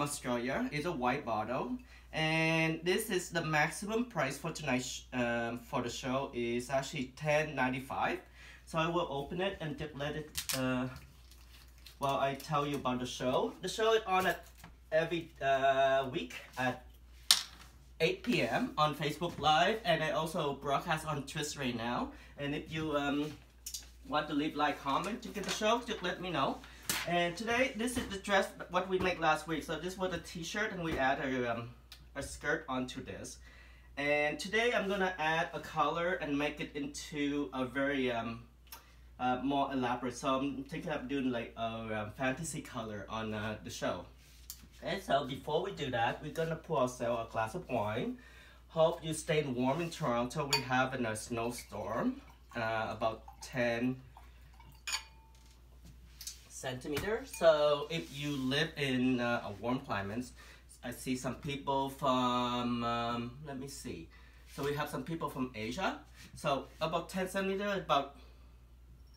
Australia. It's a white bottle. And this is the maximum price for tonight um, for the show is actually $10.95. So I will open it and just let it, uh, well, I tell you about the show. The show is on at every uh, week at 8 p.m. on Facebook Live, and I also broadcast on Twitch right now. And if you um, want to leave like comment to get the show, just let me know. And today, this is the dress what we made last week. So this was a t-shirt, and we add a, um, a skirt onto this. And today, I'm gonna add a color and make it into a very um, uh, more elaborate. So I'm thinking of doing like a um, fantasy color on uh, the show. And so before we do that, we're gonna pour ourselves a glass of wine. Hope you stay warm in Toronto. We have a snowstorm, uh, about 10 centimeters. So if you live in uh, a warm climate, I see some people from, um, let me see. So we have some people from Asia. So about 10 centimeters, about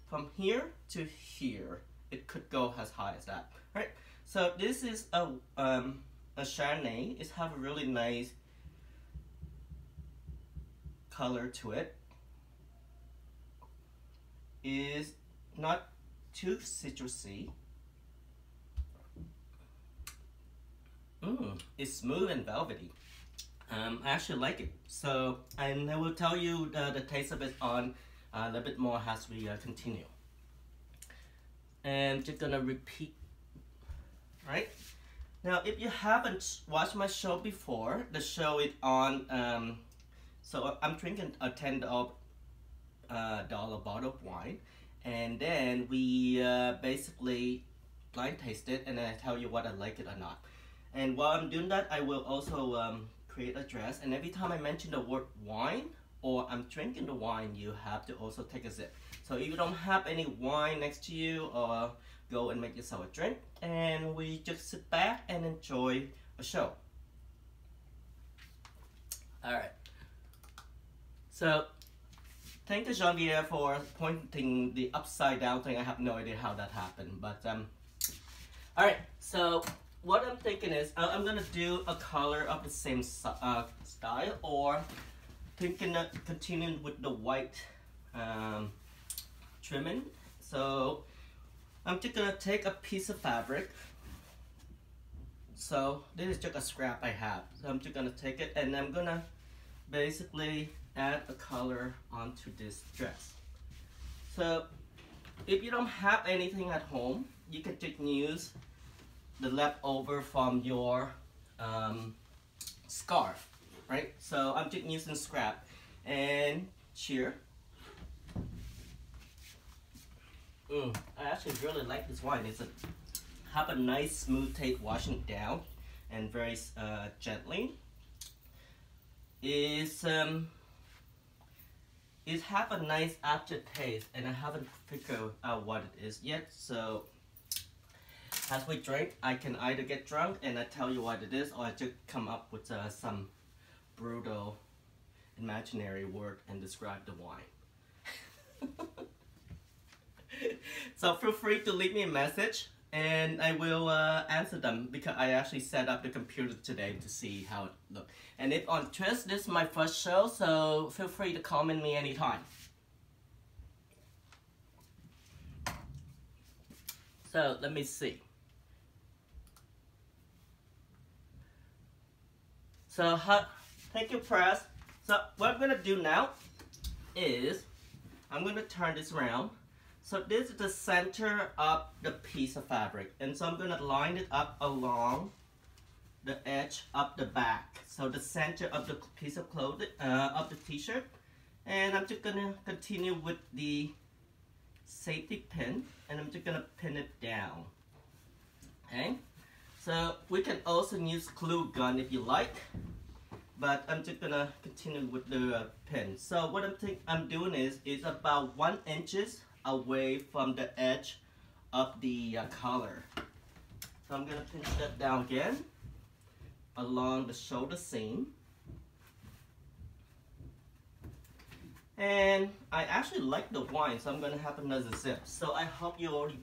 from here to here. It could go as high as that, right? So this is a um, a Chardonnay. It have a really nice color to it. Is not too citrusy. Mmm, it's smooth and velvety. Um, I actually like it. So, and I will tell you the, the taste of it on uh, a little bit more as we uh, continue. And just gonna repeat right? Now, if you haven't watched my show before, the show is on, um, so I'm drinking a $10 uh, dollar bottle of wine, and then we uh, basically blind taste it, and then I tell you what I like it or not. And while I'm doing that, I will also um, create a dress, and every time I mention the word wine, or I'm drinking the wine, you have to also take a sip. So if you don't have any wine next to you, or go and make yourself a drink and we just sit back and enjoy a show. Alright. So, thank you Jean-Pierre for pointing the upside down thing. I have no idea how that happened, but um, Alright, so what I'm thinking is uh, I'm gonna do a color of the same uh, style or thinking of continuing with the white um, trimming. So I'm just gonna take a piece of fabric. So this is just a scrap I have. So I'm just gonna take it and I'm gonna basically add a color onto this dress. So if you don't have anything at home, you can just use the leftover from your um, scarf, right? So I'm just using scrap and cheer. Mm, I actually really like this wine. It's a have a nice smooth taste washing down and very uh, gently. Is um it have a nice aftertaste and I haven't figured out what it is yet. So as we drink, I can either get drunk and I tell you what it is, or I just come up with uh, some brutal imaginary word and describe the wine. so feel free to leave me a message and I will uh, answer them because I actually set up the computer today to see how it looks. And if on Twitch, this is my first show, so feel free to comment me anytime. So let me see. So thank you press. So what I'm gonna do now is I'm gonna turn this around so this is the center of the piece of fabric. And so I'm gonna line it up along the edge of the back. So the center of the piece of clothing, uh, of the t-shirt. And I'm just gonna continue with the safety pin and I'm just gonna pin it down. Okay? So we can also use glue gun if you like, but I'm just gonna continue with the uh, pin. So what I'm, I'm doing is, is about one inches away from the edge of the uh, collar. So I'm gonna pinch that down again along the shoulder seam. And I actually like the wine, so I'm gonna have another sip. So I hope you already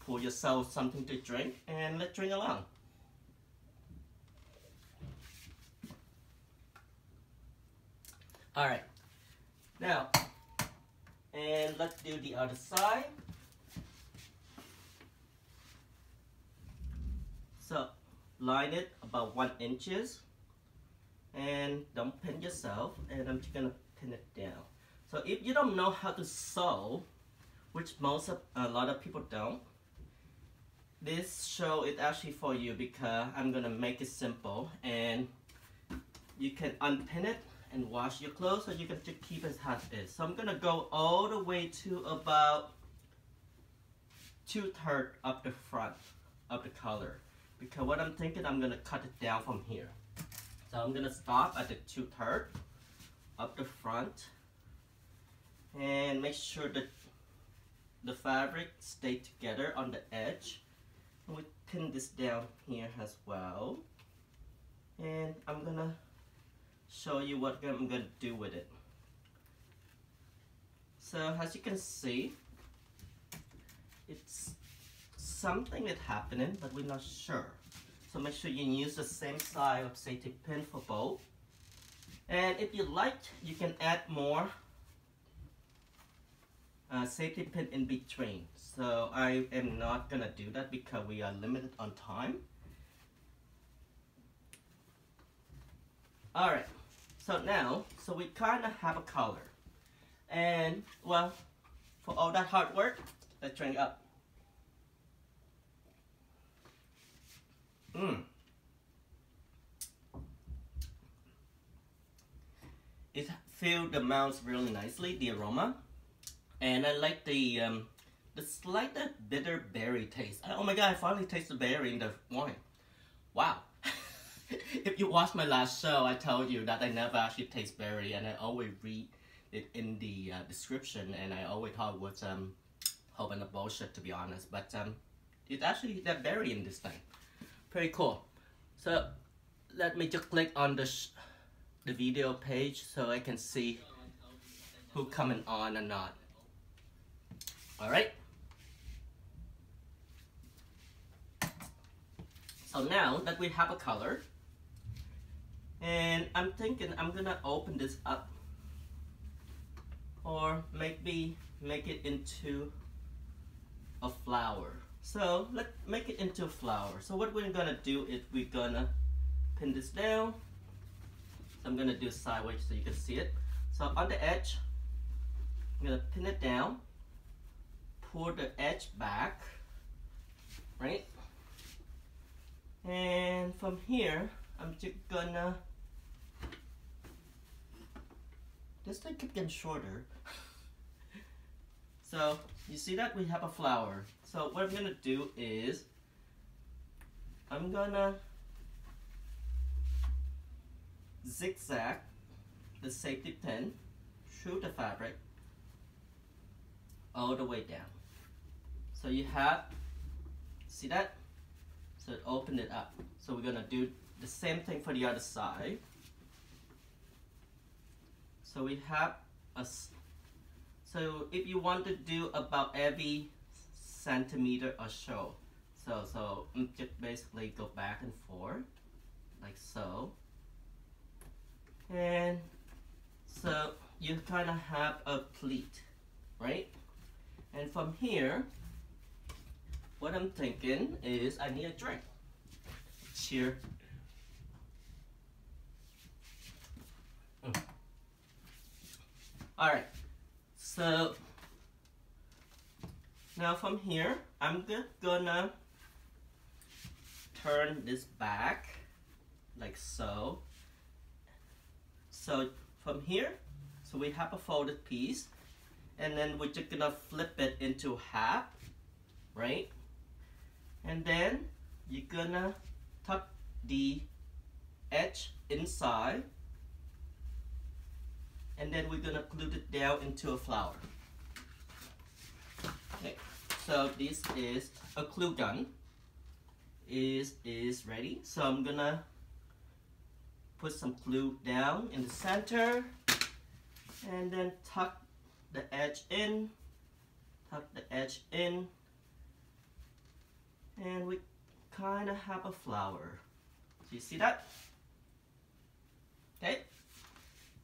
pour yourself something to drink and let's drink along. All right, now and let's do the other side. So, line it about one inches and don't pin yourself and I'm just gonna pin it down. So if you don't know how to sew, which most of, a lot of people don't, this show is actually for you because I'm gonna make it simple and you can unpin it and wash your clothes so you can keep as is. So I'm gonna go all the way to about two-thirds of the front of the color because what I'm thinking I'm gonna cut it down from here. So I'm gonna stop at the two-thirds of the front and make sure that the fabric stay together on the edge. And we pin this down here as well. And I'm gonna show you what I'm gonna do with it. So as you can see, it's something that's happening, but we're not sure. So make sure you use the same size of safety pin for both. And if you like, you can add more uh, safety pin in between. So I am not gonna do that because we are limited on time. Alright, so now, so we kind of have a color. And, well, for all that hard work, let's drink up. Mmm. It filled the mouth really nicely, the aroma. And I like the um, the slight bitter berry taste. Oh my god, I finally tasted berry in the wine. Wow. if you watched my last show, I told you that I never actually taste berry and I always read it in the uh, description and I always thought it was um, whole bunch of bullshit to be honest. But um, it's actually that berry in this thing. Pretty cool. So let me just click on the the video page so I can see who coming on or not. All right. So now that we have a color, and I'm thinking I'm gonna open this up or maybe make it into a flower. So let's make it into a flower. So what we're gonna do is we're gonna pin this down. So I'm gonna do sideways so you can see it. So on the edge, I'm gonna pin it down, pull the edge back, right? And from here, I'm just gonna, this thing keep getting shorter. so you see that we have a flower. So what I'm gonna do is I'm gonna zigzag the safety pin through the fabric all the way down. So you have, see that? So open it up. So we're gonna do the same thing for the other side. So we have a, so if you want to do about every centimeter or so. So, so mm, just basically go back and forth, like so. And so you kind of have a pleat, right? And from here, what I'm thinking is I need a drink. Cheer. All right, so now from here, I'm gonna turn this back like so. So from here, so we have a folded piece and then we're just gonna flip it into half, right? And then you're gonna tuck the edge inside and then we're gonna glue it down into a flower. Okay, so this is a glue gun is is ready. So I'm gonna put some glue down in the center and then tuck the edge in, tuck the edge in, and we kind of have a flower. Do you see that? Okay,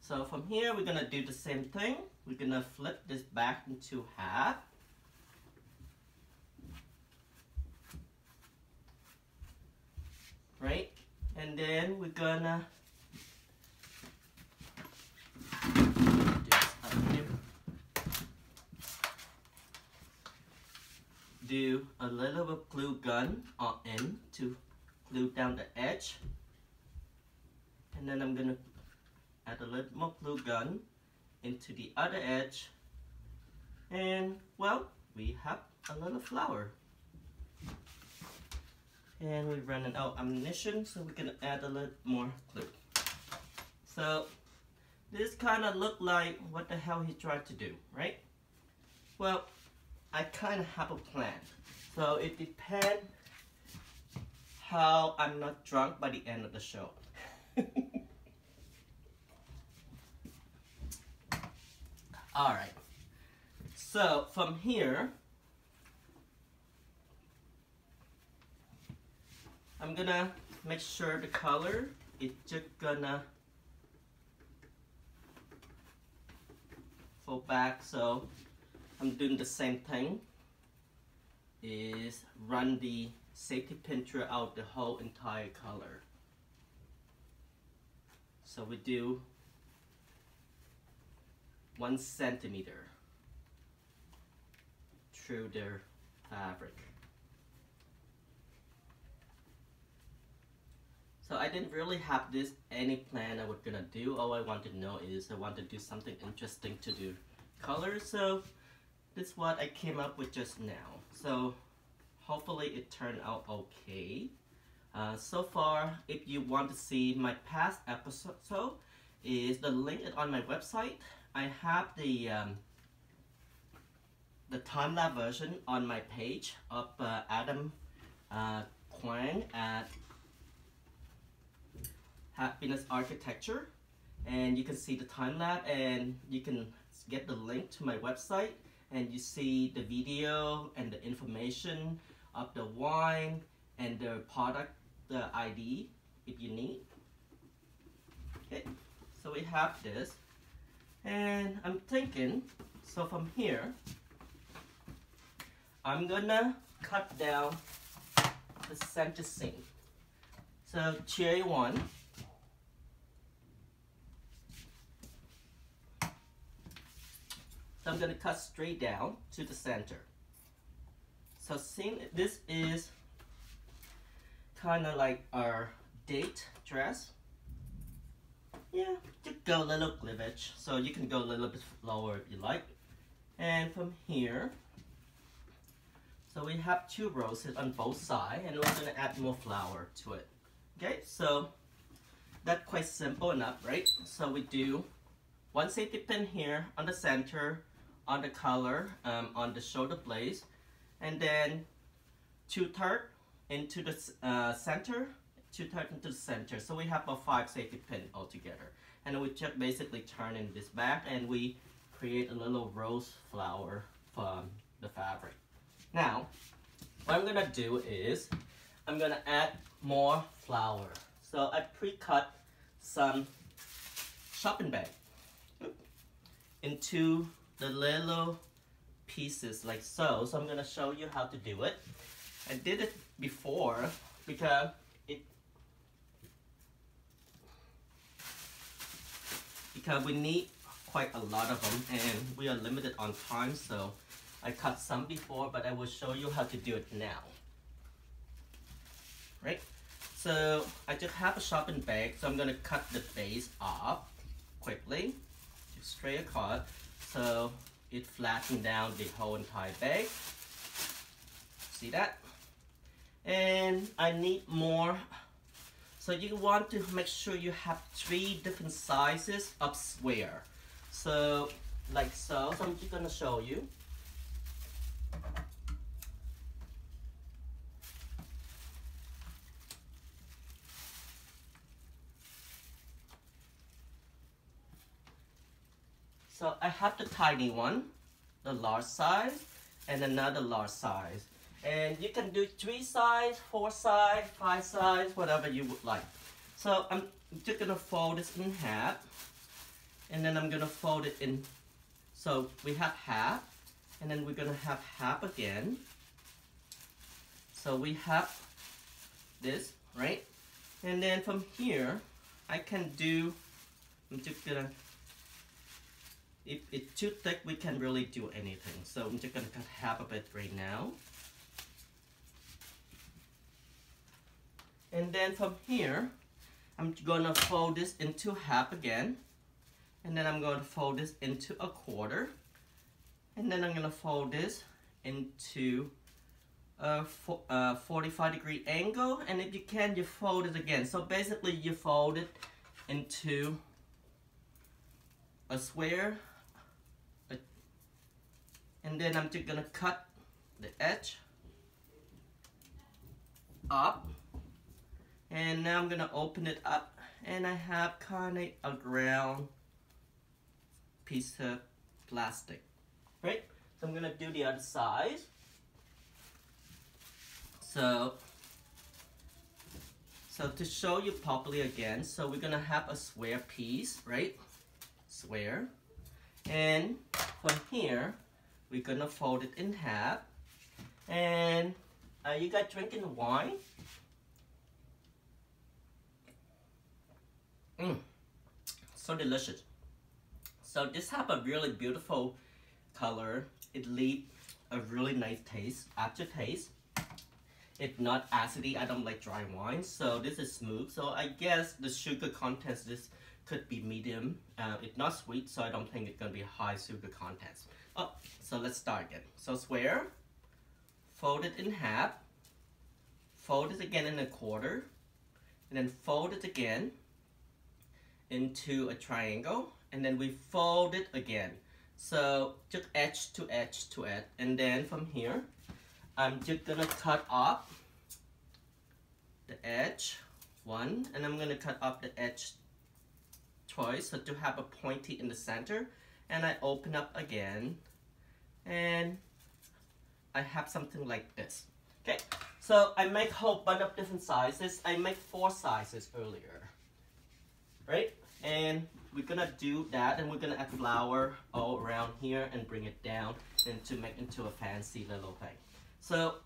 So from here, we're gonna do the same thing. We're gonna flip this back into half. Right? And then we're gonna do a little bit of glue gun on in to glue down the edge. And then I'm gonna add a little more glue gun into the other edge. And well, we have a little flower. And we're running out of ammunition, so we're gonna add a little more glue. So this kind of look like what the hell he tried to do, right? Well, I kind of have a plan. So it depends how I'm not drunk by the end of the show. All right. So from here, I'm gonna make sure the color is just gonna fall back. So I'm doing the same thing. Is run the safety pin throughout the whole entire color. So we do one centimeter through the fabric. So I didn't really have this any plan I was gonna do. All I want to know is I want to do something interesting to do colors. So this is what I came up with just now. So hopefully it turned out okay. Uh, so far, if you want to see my past episode, so is the link on my website. I have the um, the time lapse version on my page of uh, Adam uh, Quang at Happiness Architecture, and you can see the time lapse, and you can get the link to my website, and you see the video and the information of the wine and the product the ID if you need. Okay, so we have this. And I'm thinking, so from here, I'm gonna cut down the center seam. So cherry one. So I'm gonna cut straight down to the center. So seam, this is kind of like our date dress. Yeah, just go a little cleavage. So you can go a little bit lower if you like. And from here, so we have two roses on both sides and we're gonna add more flower to it. Okay, so that's quite simple enough, right? So we do one safety pin here on the center, on the collar, um, on the shoulder blades, and then two third into the uh, center, two third into the center. So we have a five safety pin altogether. And we just basically turn in this back and we create a little rose flower from the fabric. Now, what I'm gonna do is, I'm gonna add more flower. So I pre-cut some shopping bag into the little pieces like so. So I'm gonna show you how to do it. I did it before because it because we need quite a lot of them and we are limited on time so I cut some before but I will show you how to do it now. Right? So I just have a shopping bag so I'm gonna cut the base off quickly. Just straight across. So it flattened down the whole entire bag. See that? And I need more. So you want to make sure you have three different sizes of square. So like so, so I'm just gonna show you. So I have the tiny one, the large size, and another large size. And you can do three size, four size, five size, whatever you would like. So I'm just gonna fold this in half. and then I'm gonna fold it in so we have half and then we're gonna have half again so we have this right and then from here I can do I'm just gonna if it's too thick we can't really do anything so I'm just gonna cut half of it right now and then from here I'm gonna fold this into half again. And then I'm to fold this into a quarter. And then I'm to fold this into a, a 45 degree angle. And if you can you fold it again. So basically you fold it into a square. And then I'm just gonna cut the edge up and now I'm gonna open it up and I have kind of a ground piece of plastic, right? So I'm gonna do the other side. So, so to show you properly again, so we're gonna have a square piece, right? Square. And from here, we're gonna fold it in half. And are you guys drinking wine? Mmm, so delicious. So this have a really beautiful color. It leave a really nice taste, aftertaste. It's not acidy, I don't like dry wine, so this is smooth. So I guess the sugar content this could be medium. Uh, it's not sweet, so I don't think it's gonna be high sugar content. Oh, so let's start again. So square, fold it in half, fold it again in a quarter, and then fold it again into a triangle, and then we fold it again. So just edge to edge to edge. And then from here, I'm just gonna cut off the edge, one, and I'm gonna cut off the edge twice, so to have a pointy in the center. And I open up again, and I have something like this. Okay, so I make whole bunch of different sizes. I make four sizes earlier, right? And we're gonna do that and we're gonna add flower all around here and bring it down and to make into a fancy little thing. So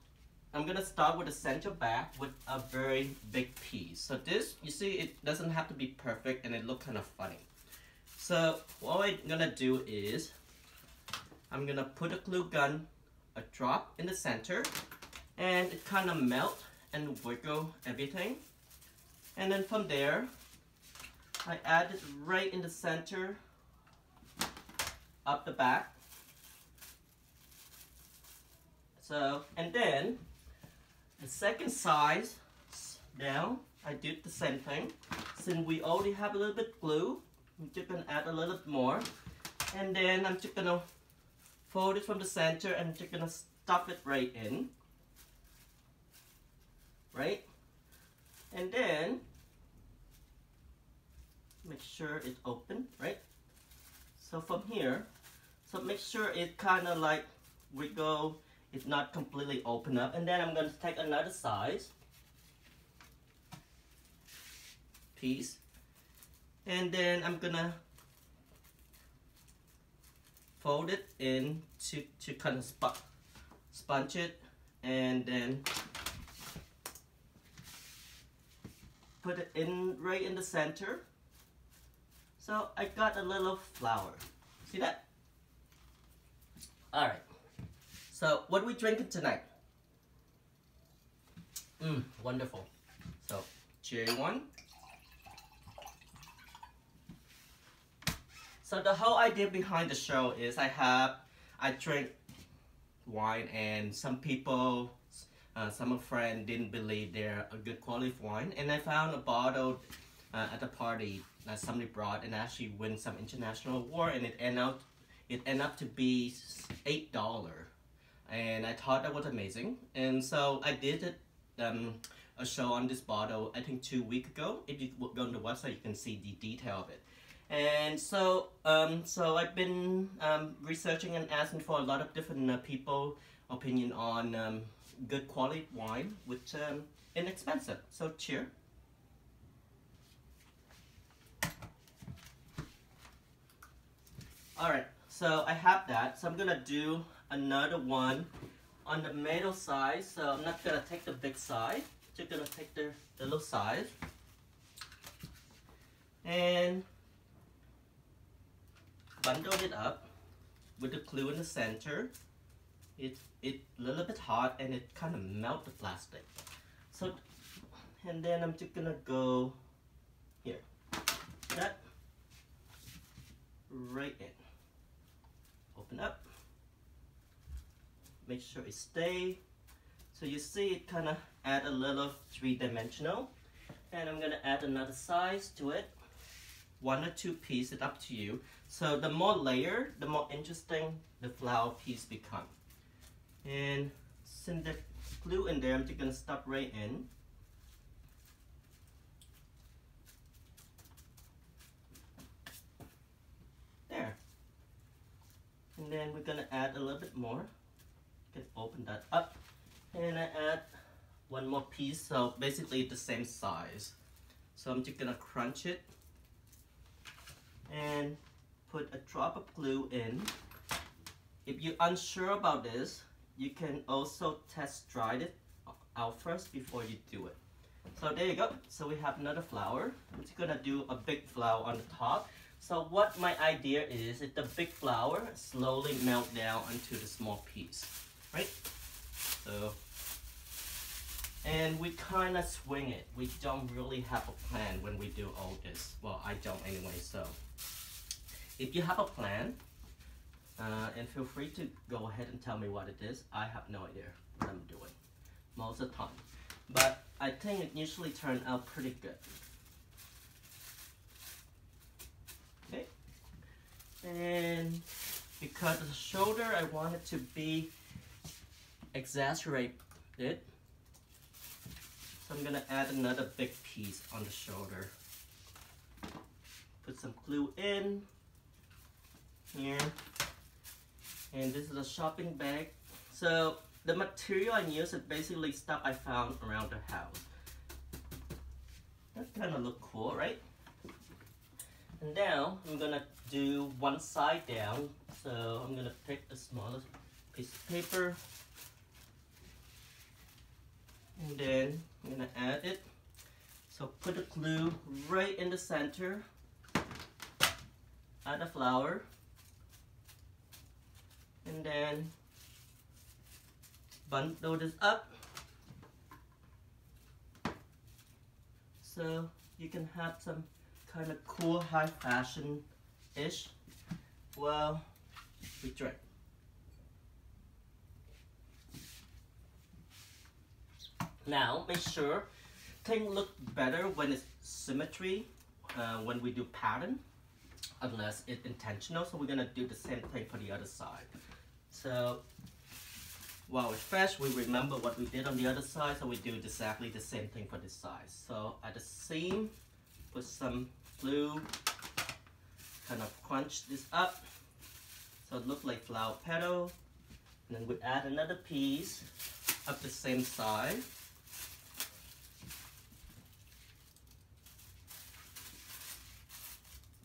I'm gonna start with the center back with a very big piece. So this, you see, it doesn't have to be perfect and it look kind of funny. So what I'm gonna do is, I'm gonna put a glue gun, a drop in the center, and it kind of melt and wiggle everything. And then from there, I add it right in the center, up the back. So, and then the second size down, I did the same thing. Since we already have a little bit glue, I'm just gonna add a little bit more. And then I'm just gonna fold it from the center and just gonna stuff it right in. Right? And then make sure it's open, right? So from here, so make sure it kind of like wiggle, it's not completely open up. And then I'm going to take another size piece. And then I'm gonna fold it in to, to kind of sp sponge it and then put it in right in the center so I got a little flower. See that? Alright. So what we drinking tonight? Mmm, wonderful. So, cherry one. So the whole idea behind the show is I have, I drink wine and some people, uh, some friends didn't believe they're a good quality of wine and I found a bottle uh, at a party that somebody brought and actually win some international award and it end up it end up to be eight dollar. And I thought that was amazing. And so I did it um, a show on this bottle I think two weeks ago. If you go on the website you can see the detail of it. And so um, so I've been um, researching and asking for a lot of different uh, people opinion on um, good quality wine which um, inexpensive. So cheers All right, so I have that. So I'm gonna do another one on the middle side. So I'm not gonna take the big side. Just gonna take the, the little side. And bundle it up with the glue in the center. It it a little bit hot and it kind of melt the plastic. So and then I'm just gonna go here. That right in. Open up. Make sure it stay. So you see it kind of add a little three-dimensional. And I'm gonna add another size to it. One or two pieces, up to you. So the more layer, the more interesting the flower piece become. And since the glue in there, I'm just gonna stop right in. And then we're gonna add a little bit more. Can open that up. And I add one more piece so basically the same size. So I'm just gonna crunch it and put a drop of glue in. If you're unsure about this you can also test dry it out first before you do it. So there you go. So we have another flower I'm just gonna do a big flower on the top so what my idea is, is the big flower slowly melt down into the small piece, right? So, and we kind of swing it. We don't really have a plan when we do all this. Well, I don't anyway, so. If you have a plan, uh, and feel free to go ahead and tell me what it is. I have no idea what I'm doing most of the time. But I think it usually turned out pretty good. And because the shoulder, I want it to be exaggerated. So I'm gonna add another big piece on the shoulder. Put some glue in here. And this is a shopping bag. So the material I use is basically stuff I found around the house. That kind of look cool, right? Now I'm gonna do one side down. So I'm gonna pick the smallest piece of paper. And then I'm gonna add it. So put the glue right in the center. Add the flower. And then bundle this up. So you can have some kind of cool high fashion ish. Well, we try. Now, make sure things look better when it's symmetry, uh, when we do pattern, unless it's intentional. So we're gonna do the same thing for the other side. So while it's fresh, we remember what we did on the other side, so we do exactly the same thing for this side. So at the seam, put some glue kind of crunch this up so it looks like flower petal. And then we add another piece of the same size.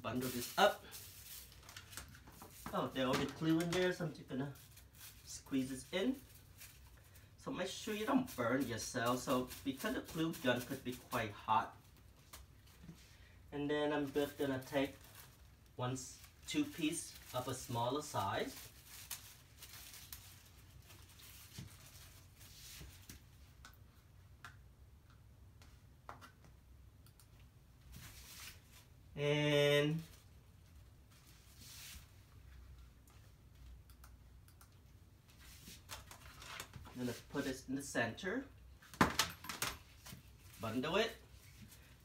Bundle this up. Oh, there already glue in there, so I'm just gonna squeeze this in. So make sure you don't burn yourself. So because the glue gun could be quite hot. And then I'm just gonna take one, two piece of a smaller size. And I'm gonna put this in the center, bundle it,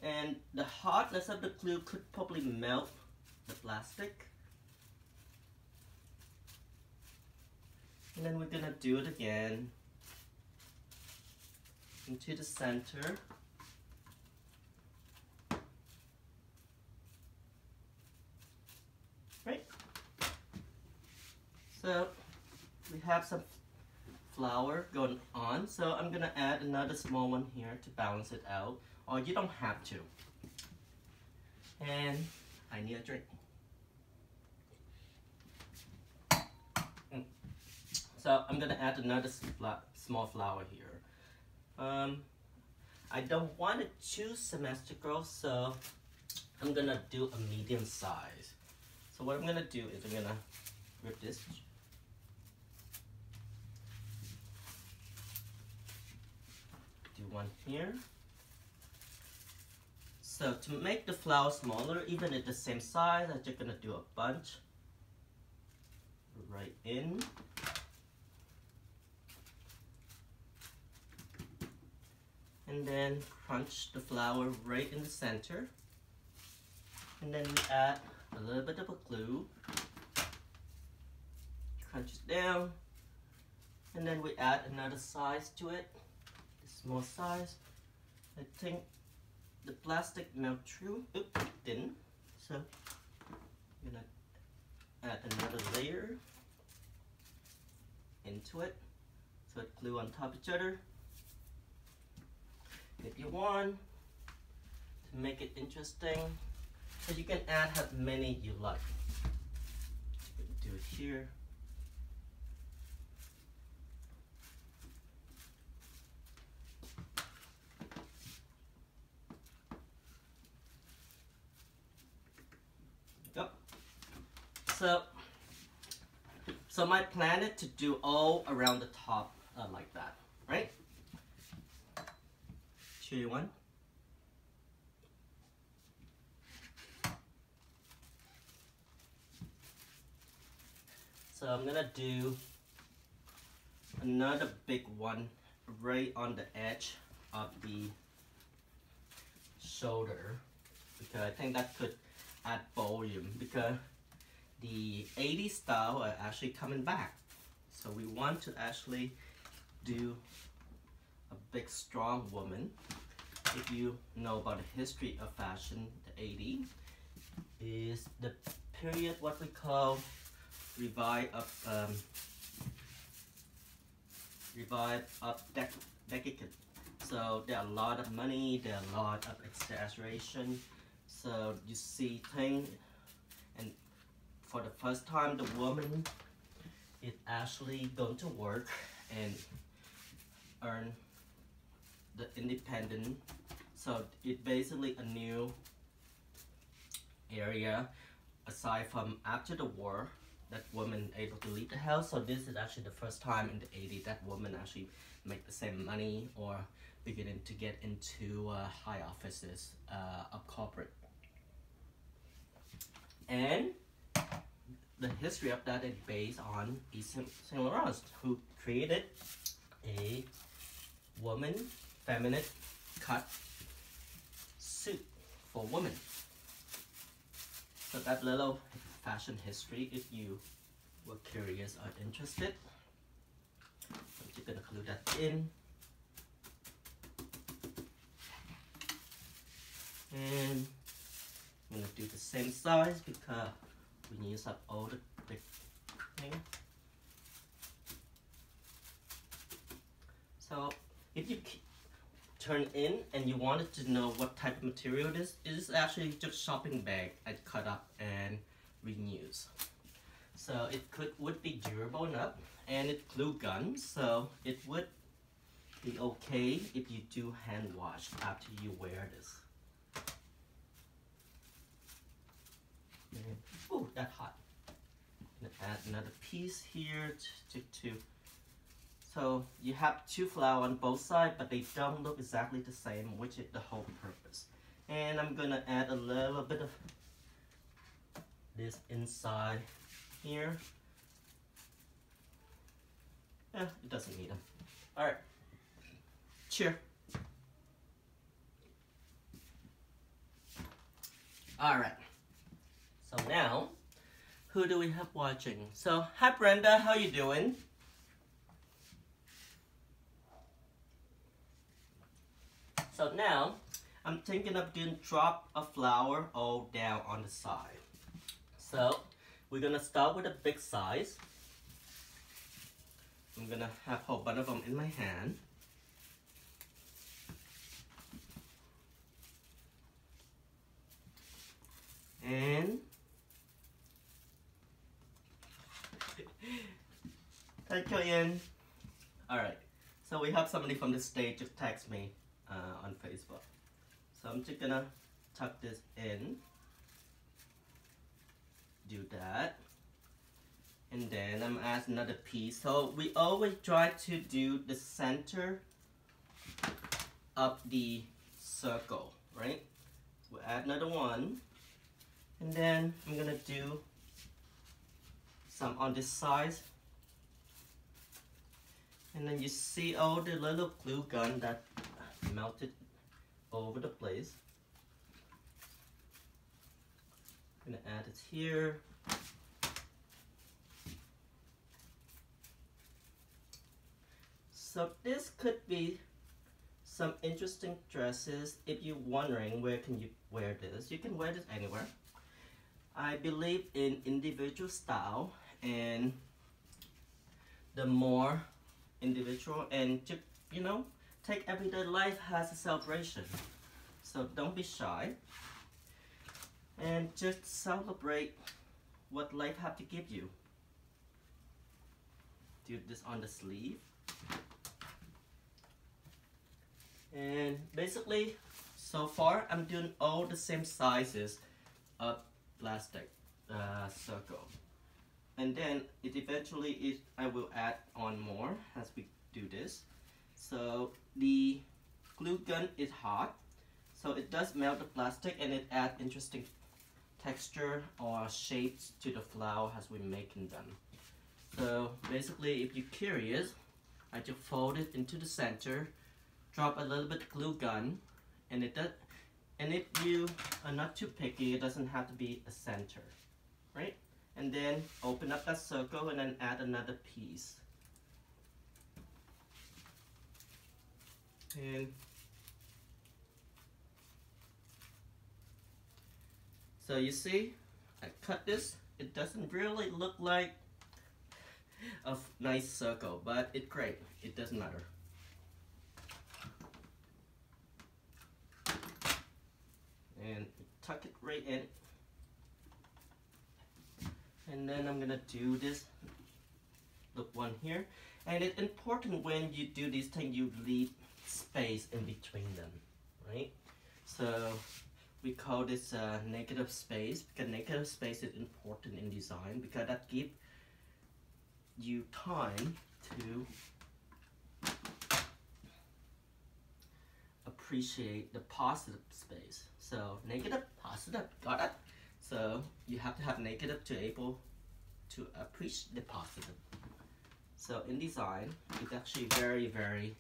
and the hardness of the glue could probably melt the plastic. And then we're gonna do it again into the center. Right? So we have some flower going on. So I'm gonna add another small one here to balance it out. Or you don't have to. And I need a drink. So I'm gonna add another small flower here. Um, I don't want it too symmetrical, so I'm gonna do a medium size. So what I'm gonna do is I'm gonna rip this do one here. So to make the flower smaller, even at the same size, I'm just gonna do a bunch right in. And then crunch the flower right in the center. And then we add a little bit of a glue. Crunch it down. And then we add another size to it, the small size. I think the plastic melt through. Oop, didn't. So I'm gonna add another layer into it. So it glue on top of each other. If you want to make it interesting, so you can add how many you like. Do it here. So, so my plan is to do all around the top uh, like that, right? Two, one. So I'm gonna do another big one right on the edge of the shoulder because I think that could add volume because the 80s style are actually coming back. So we want to actually do a big strong woman. If you know about the history of fashion, the 80s is the period what we call revive of um, revive of dec decadent. So there are a lot of money, there are a lot of exaggeration. So you see things for the first time the woman is actually going to work and earn the independent so it basically a new area aside from after the war that woman able to leave the house. So this is actually the first time in the 80s that woman actually make the same money or beginning to get into uh, high offices uh, of corporate. And the history of that is based on Yves Saint Laurent, who created a woman feminine cut suit for women. So that little fashion history, if you were curious or interested, I'm just gonna glue that in. And I'm gonna do the same size because we use up all the big thing. So if you turn in and you wanted to know what type of material it is, it is actually just shopping bag I cut up and reuse. So it could would be durable enough and it glue gun, so it would be okay if you do hand wash after you wear this. Oh, that hot. add another piece here to, to, to, so you have two flowers on both sides, but they don't look exactly the same, which is the whole purpose. And I'm gonna add a little bit of this inside here. Yeah, it doesn't need them. All right, cheer. All right. So now, who do we have watching? So, hi Brenda, how you doing? So now, I'm thinking of doing drop a flower all down on the side. So, we're gonna start with a big size. I'm gonna have a whole bunch of them in my hand. And Thank you, Ian. All right. So we have somebody from the state just text me uh, on Facebook. So I'm just gonna tuck this in. Do that. And then I'm add another piece. So we always try to do the center of the circle, right? We'll add another one. And then I'm gonna do some on this side. And then you see all the little glue gun that melted over the place. I'm gonna add it here. So this could be some interesting dresses. If you're wondering where can you wear this, you can wear this anywhere. I believe in individual style and the more individual and just, you know, take everyday life as a celebration. So don't be shy and just celebrate what life have to give you. Do this on the sleeve. And basically, so far I'm doing all the same sizes of plastic uh, circle. And then it eventually is, I will add on more as we do this. So the glue gun is hot, so it does melt the plastic and it adds interesting texture or shapes to the flower as we're making them. So basically, if you're curious, I just fold it into the center drop a little bit of glue gun and it does and if you are not too picky it doesn't have to be a center right and then open up that circle and then add another piece. And so you see I cut this. It doesn't really look like a nice circle but it's great. It doesn't matter. And tuck it right in. And then I'm gonna do this, look one here. And it's important when you do this thing, you leave space in between them, right? So we call this uh, negative space because negative space is important in design because that gives you time to appreciate the positive space. So negative, positive, got it? So you have to have negative to able to uh, appreciate the positive. So in design, it's actually very, very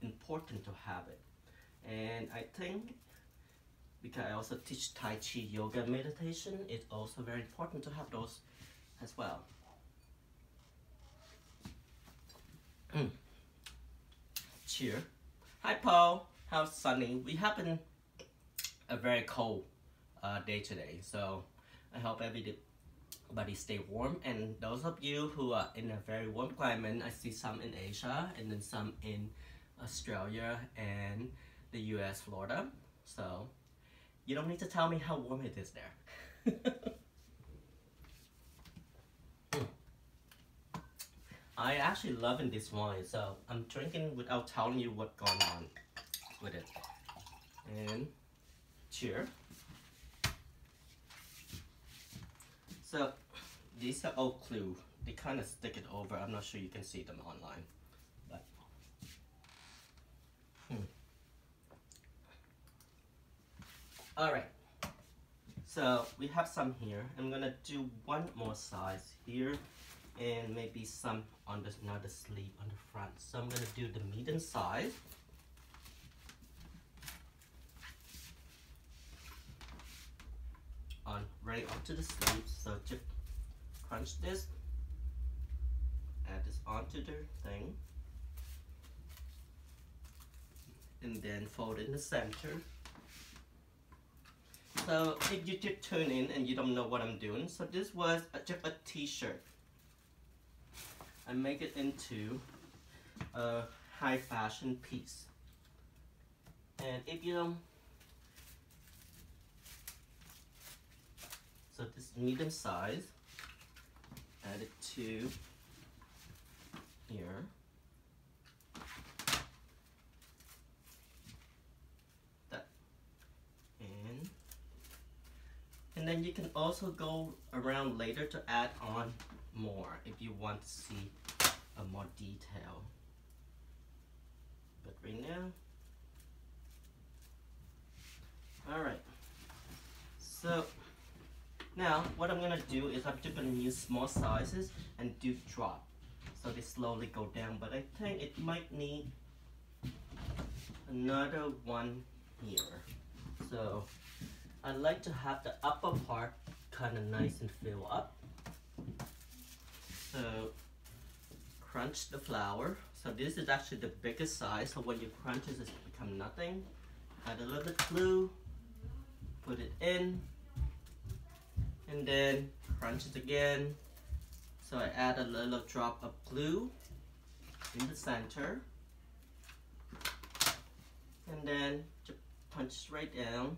important to have it. And I think because I also teach Tai Chi yoga meditation, it's also very important to have those as well. Cheer. Hi Paul how sunny. We have been a very cold uh, day today, so I hope everybody stay warm. And those of you who are in a very warm climate, I see some in Asia and then some in Australia and the US, Florida. So you don't need to tell me how warm it is there. I actually loving this wine, so I'm drinking without telling you what's going on with it. And cheer. So these are all glue. They kind of stick it over. I'm not sure you can see them online. But hmm. Alright. So we have some here. I'm gonna do one more size here and maybe some on the another sleeve on the front. So I'm gonna do the medium size. on right onto the sleeves. So just crunch this, add this onto the thing, and then fold in the center. So if you just turn in and you don't know what I'm doing, so this was a, just a t-shirt. I make it into a high fashion piece. And if you don't So this medium size, add it to here. That. And, and then you can also go around later to add on more if you want to see a more detail. But right now, all right. So now what I'm gonna do is I'm just gonna use small sizes and do drop. So they slowly go down, but I think it might need another one here. So I like to have the upper part kind of nice and fill up. So crunch the flower. So this is actually the biggest size. So when you crunch it, it's become nothing. Add a little bit glue, put it in, and then crunch it again. So I add a little drop of glue in the center, and then just punch right down,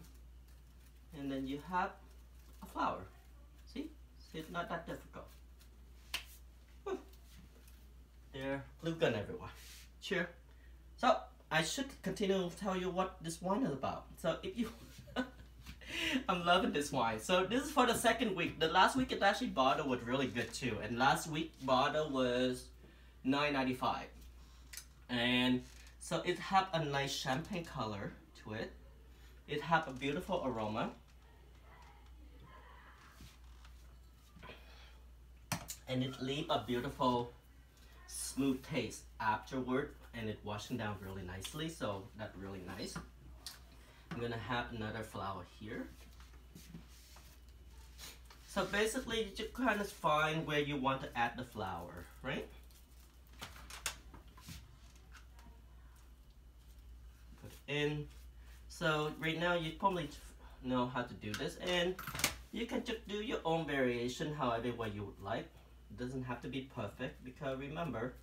and then you have a flower. See? See, it's not that difficult. There, glue gun everyone. Cheer. So, I should continue to tell you what this wine is about. So, if you... I'm loving this wine. So, this is for the second week. The last week, it actually bottle was really good too. And last week, bottle was 9.95. And so, it have a nice champagne color to it. It have a beautiful aroma. And it leave a beautiful smooth taste afterward and it washing down really nicely so that's really nice I'm gonna have another flower here. So basically you just kind of find where you want to add the flower right? Put in. So right now you probably know how to do this and you can just do your own variation however way you would like. It doesn't have to be perfect because remember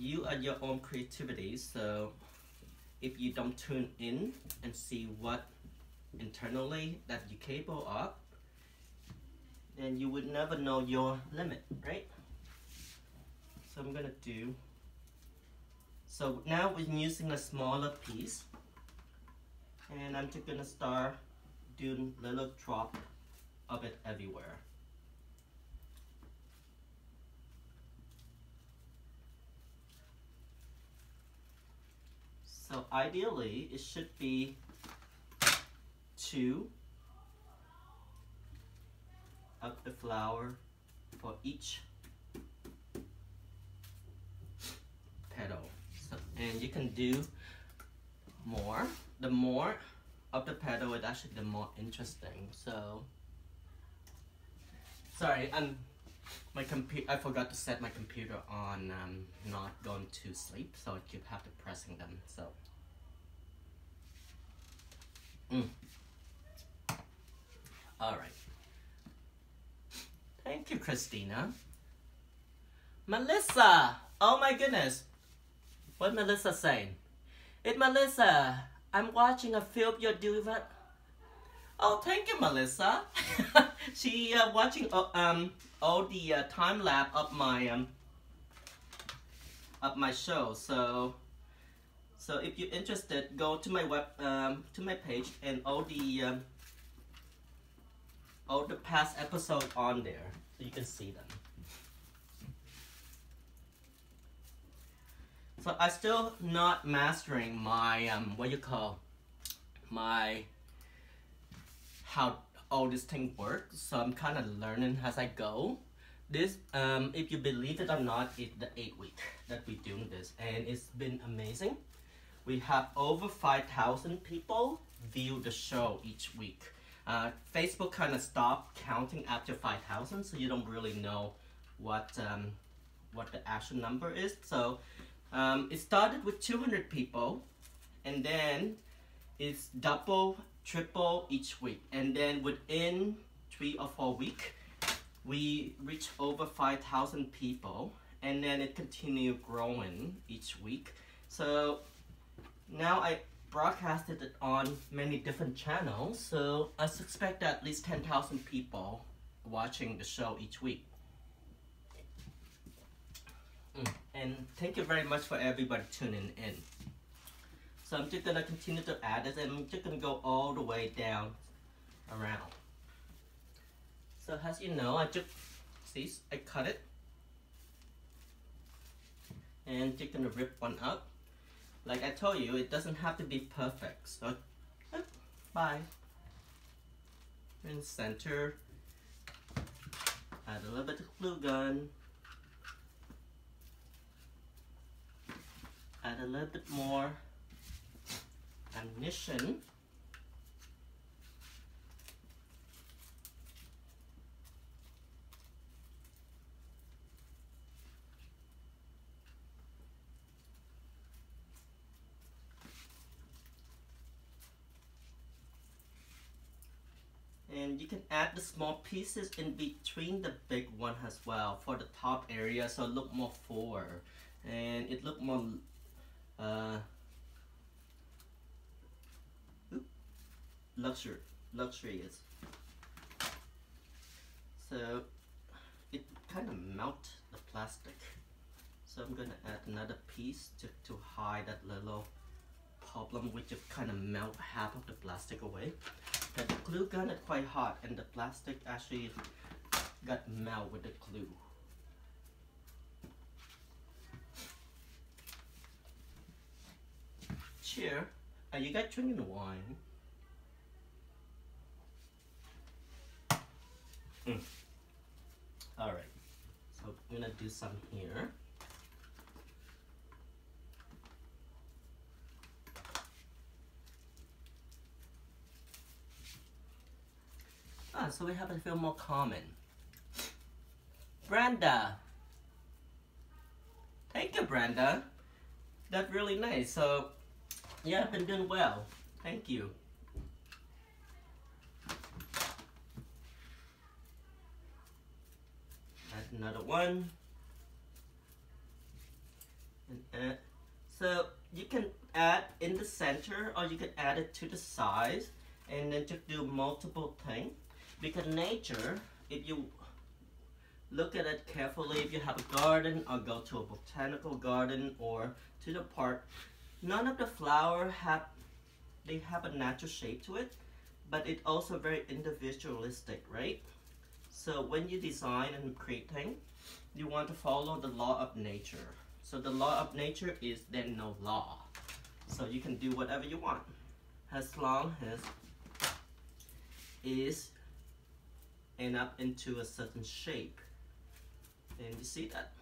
you are your own creativity so if you don't tune in and see what internally that you're capable of then you would never know your limit right? So I'm gonna do so now we're using a smaller piece and I'm just gonna start doing little drop of it everywhere So ideally, it should be two of the flower for each petal. So, and you can do more. The more of the petal is actually the more interesting. So, sorry, I'm my computer, I forgot to set my computer on um, not going to sleep, so I keep have to pressing them, so. Mm. All right. Thank you, Christina. Melissa! Oh my goodness. What Melissa saying? It's Melissa. I'm watching a film you're doing. Oh, thank you, Melissa. she uh, watching uh, um all the uh, time lapse of my um of my show. So so if you're interested, go to my web um to my page and all the um, all the past episodes on there, so you can see them. So I'm still not mastering my um what you call my how all this thing works. So I'm kind of learning as I go. This, um, if you believe it or not, it's the eight week that we're doing this, and it's been amazing. We have over 5,000 people view the show each week. Uh, Facebook kind of stopped counting after 5,000, so you don't really know what um, what the actual number is. So um, it started with 200 people, and then it's double triple each week. And then within three or four weeks, we reach over 5,000 people and then it continue growing each week. So now I broadcasted it on many different channels. So I suspect at least 10,000 people watching the show each week. Mm. And thank you very much for everybody tuning in. So I'm just gonna continue to add this and I'm just gonna go all the way down around. So as you know, I just, see, I cut it. And just gonna rip one up. Like I told you, it doesn't have to be perfect. So, bye. In the center, add a little bit of glue gun. Add a little bit more ammunition. and you can add the small pieces in between the big one as well for the top area so it look more fuller and it look more uh, luxury luxurious so it kind of melt the plastic so I'm gonna add another piece to, to hide that little problem which just kind of melt half of the plastic away but the glue gun is quite hot and the plastic actually got melt with the glue Cheer. Are you guys drinking wine? Mm. Alright, so I'm gonna do some here. Ah, so we have a few more common. Brenda. Thank you, Brenda. That's really nice. So, yeah, I've been doing well. Thank you. Another one. And. So you can add in the center or you can add it to the sides and then just do multiple things. Because nature, if you look at it carefully, if you have a garden or go to a botanical garden or to the park, none of the flower have, they have a natural shape to it, but it also very individualistic, right? So when you design and create things, you want to follow the law of nature. So the law of nature is then no law. So you can do whatever you want as long as is end up into a certain shape. And you see that?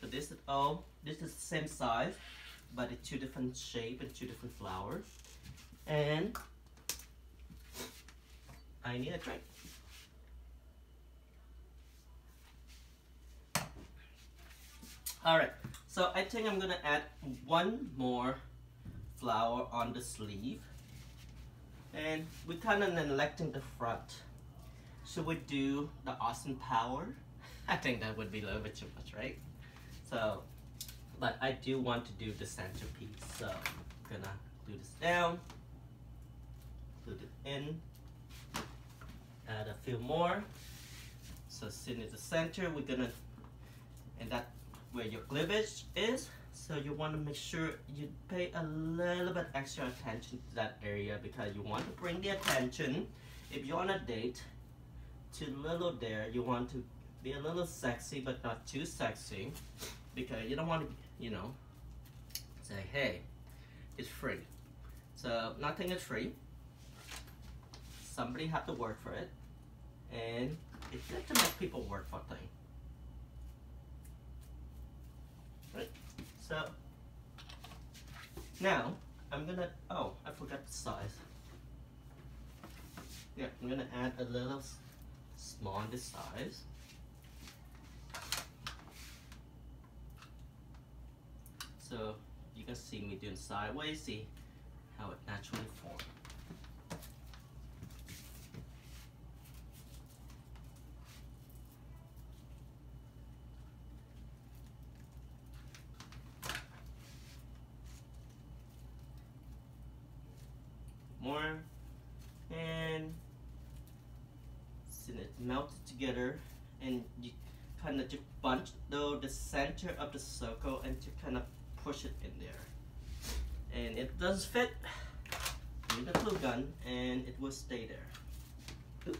So this is all, this is the same size, but it's two different shape and two different flowers. And I need a drink. Alright, so I think I'm gonna add one more flower on the sleeve. And we're kind of neglecting the front. Should we do the Austin Power? I think that would be a little bit too much, right? So, but I do want to do the centerpiece. So, I'm gonna glue this down, glue it in, add a few more. So, sitting in the center, we're gonna, and that where your cleavage is. So you want to make sure you pay a little bit extra attention to that area because you want to bring the attention. If you're on a date, to little there, you want to be a little sexy but not too sexy because you don't want to, you know, say, hey, it's free. So nothing is free. Somebody have to work for it. And it's good to make people work for things. Right? So now I'm gonna, oh, I forgot the size. Yeah, I'm gonna add a little small the size. So you can see me doing sideways, see how it naturally forms. More and it melted together and you, kind of just bunch though the center of the circle and to kind of push it in there. And it does fit with the glue gun and it will stay there.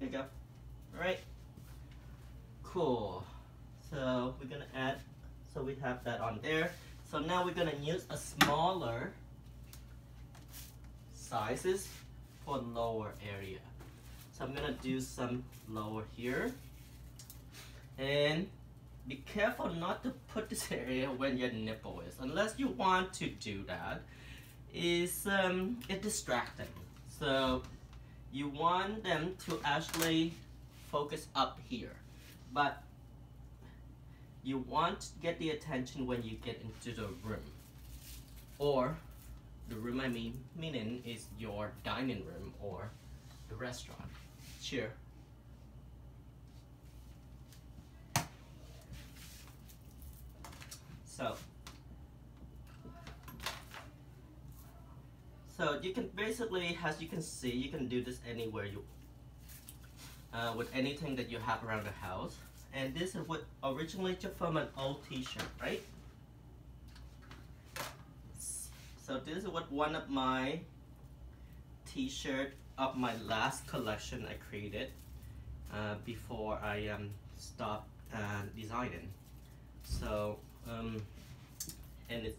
There you go. Alright. Cool. So we're gonna add, so we have that on there. So now we're gonna use a smaller sizes for lower area. So I'm gonna do some lower here. And be careful not to put this area when your nipple is, unless you want to do that. Is um, it distracting? So you want them to actually focus up here, but you want to get the attention when you get into the room, or the room I mean meaning is your dining room or the restaurant. Cheer. So, so you can basically, as you can see, you can do this anywhere you, uh, with anything that you have around the house. And this is what originally just from an old t-shirt, right? So this is what one of my t-shirt of my last collection I created uh, before I um, stopped uh, designing. So um, and it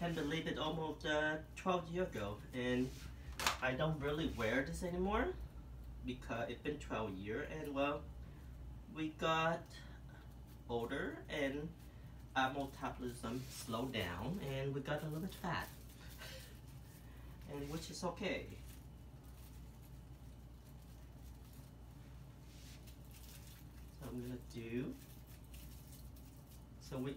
can believe it almost uh, 12 years ago and I don't really wear this anymore because it's been 12 years and well we got older and our metabolism slowed down and we got a little bit fat and which is okay so I'm gonna do so we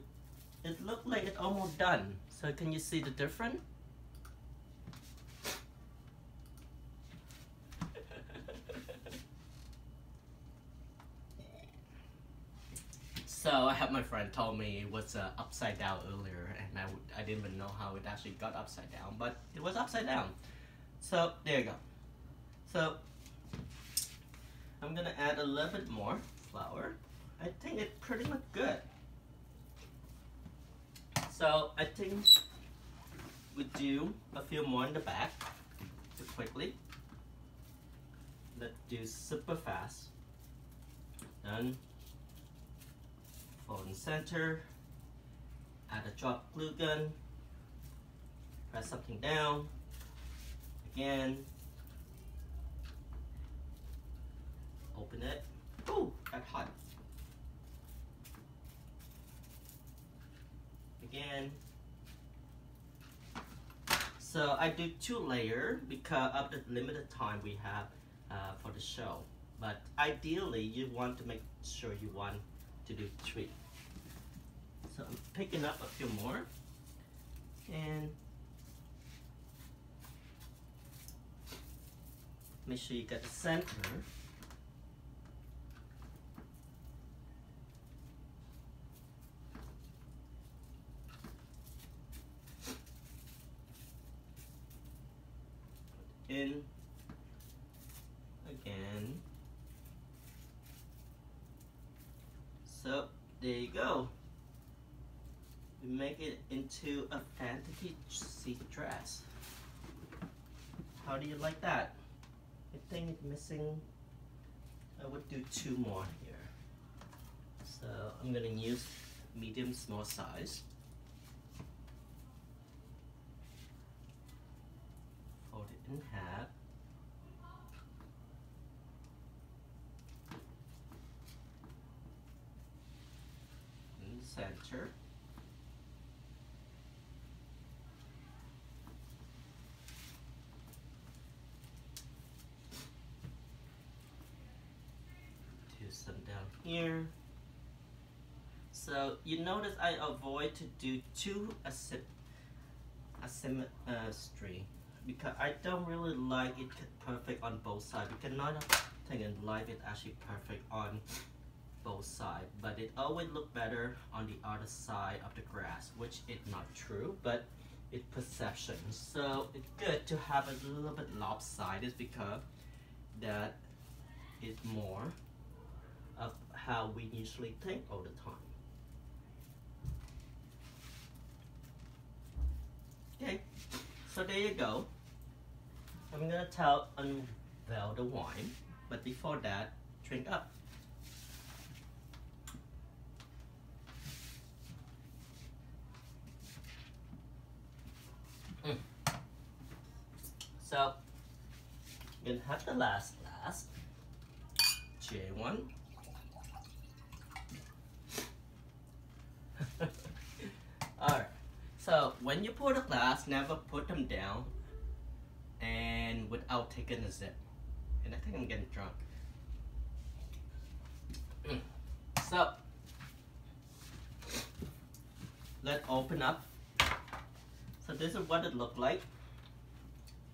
it looked like it's almost done. So can you see the difference? So I had my friend told me it was uh, upside down earlier and I, I didn't even know how it actually got upside down, but it was upside down. So there you go. So I'm gonna add a little bit more flower. I think it's pretty much good. So I think we do a few more in the back quickly. Let's do super fast. Done. In center. Add a drop glue gun. Press something down. Again. Open it. Ooh, that's hot. again. So I do two layer because of the limited time we have uh, for the show. But ideally, you want to make sure you want to do three. So I'm picking up a few more. And make sure you get the center. in again. So there you go. We make it into a fantasy dress. How do you like that? I think it's missing, I would do two more here. So I'm gonna use medium small size. Fold it in half. In the center. Do some down here. So you notice I avoid to do two asymmetry because I don't really like it perfect on both sides because not thing in life is actually perfect on both sides but it always look better on the other side of the grass which is not true but it's perception so it's good to have a little bit lopsided because that is more how we usually think all the time. Okay, so there you go. I'm gonna tell unveil the wine, but before that, drink up. Mm. So, you can have the last glass. J1. Alright, so when you pour the glass, never put them down and without taking a sip. And I think I'm getting drunk. So, let's open up. So this is what it looked like.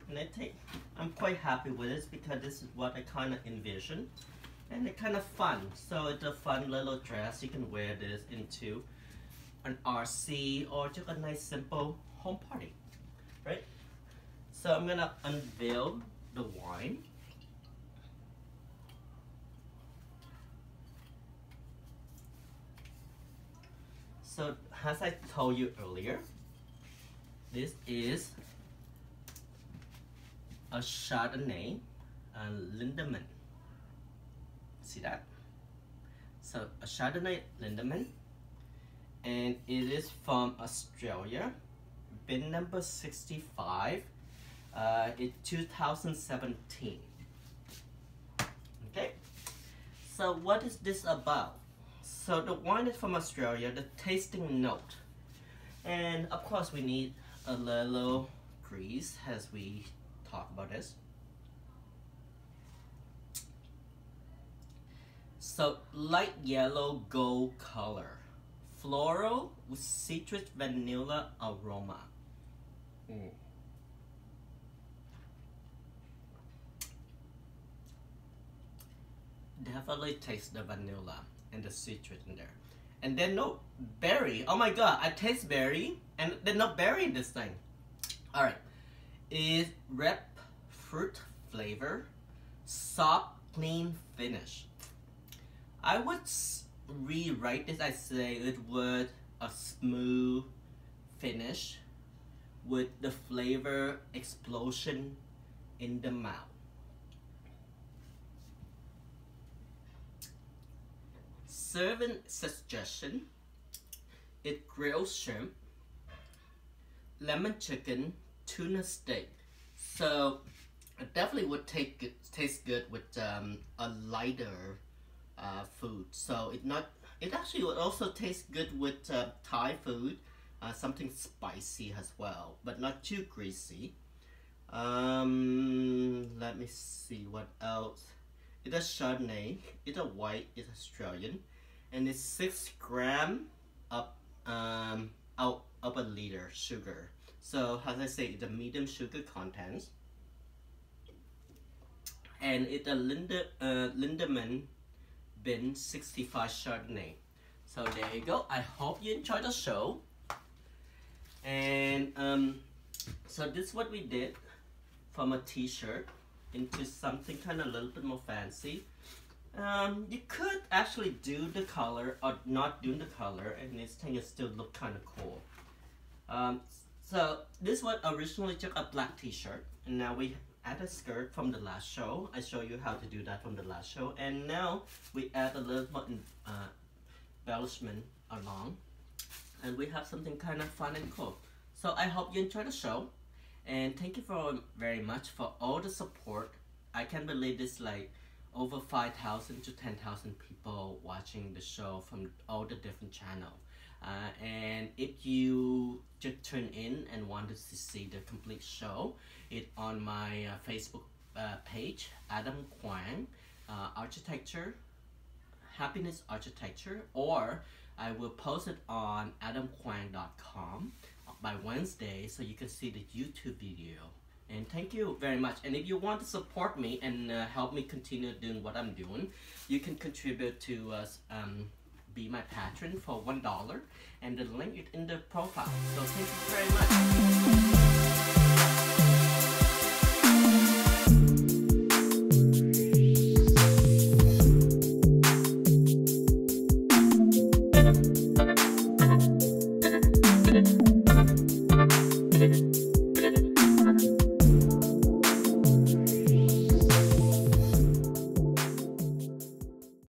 And I think I'm quite happy with this because this is what I kind of envisioned. And it's kind of fun. So it's a fun little dress. You can wear this into an RC or just a nice simple home party, right? So I'm gonna unveil the wine. So as I told you earlier, this is a Chardonnay and Lindeman. See that? So a Chardonnay Lindeman and it is from Australia. Bin number 65 uh, in 2017. Okay, so what is this about? So the wine is from Australia, the tasting note. And of course we need a little grease as we talk about this. So light yellow gold color floral with citrus vanilla aroma. Mm. Definitely taste the vanilla and the citrus in there. And then no berry. Oh my god, I taste berry and there's no berry in this thing. Alright. Is red fruit flavor, soft, clean finish. I would rewrite this, I say it would a smooth finish with the flavor explosion in the mouth. Serving suggestion, it grilled shrimp, lemon chicken, tuna steak. So it definitely would take taste good with um, a lighter uh, food. So it not it actually also taste good with uh, Thai food, uh, something spicy as well, but not too greasy. Um, let me see what else. It's a Chardonnay. It's a white. It's Australian, and it's six gram of um out of a liter sugar. So as I say, it's a medium sugar content, and it's a Linda uh, Lindeman Bin 65 Chardonnay. So there you go. I hope you enjoyed the show. And um, so this is what we did from a t-shirt into something kind of a little bit more fancy. Um, you could actually do the color or not do the color and this thing is still look kind of cool. Um, so this was originally just a black t-shirt and now we add a skirt from the last show. I show you how to do that from the last show. And now we add a little more uh, embellishment along. And we have something kind of fun and cool. So I hope you enjoy the show. And thank you for very much for all the support. I can't believe this like over 5,000 to 10,000 people watching the show from all the different channels. Uh, and if you just turn in and wanted to see the complete show, it on my uh, Facebook uh, page, Adam Quang, uh, Architecture, Happiness Architecture, or I will post it on adamquang.com by Wednesday so you can see the YouTube video. And thank you very much. And if you want to support me and uh, help me continue doing what I'm doing, you can contribute to us. Um, be my patron for one dollar and the link is in the profile. So thank you very much